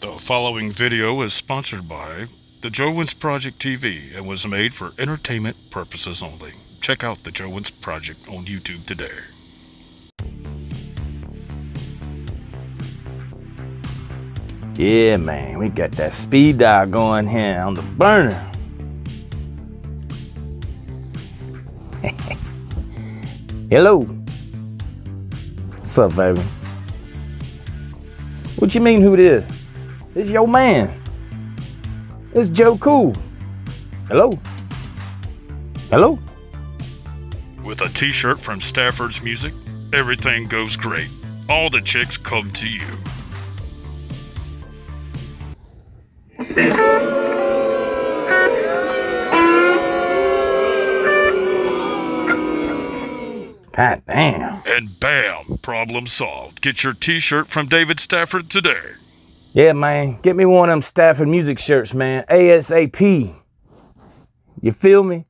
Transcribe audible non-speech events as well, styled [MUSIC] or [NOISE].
The following video is sponsored by the Joe Wentz Project TV and was made for entertainment purposes only. Check out the Joe Wentz Project on YouTube today. Yeah, man, we got that speed dial going here on the burner. [LAUGHS] Hello. What's up, baby? What you mean who it is? It's your man. It's Joe Cool. Hello? Hello? With a t shirt from Stafford's Music, everything goes great. All the chicks come to you. God damn. And bam, problem solved. Get your t shirt from David Stafford today. Yeah, man. Get me one of them Stafford music shirts, man. ASAP. You feel me?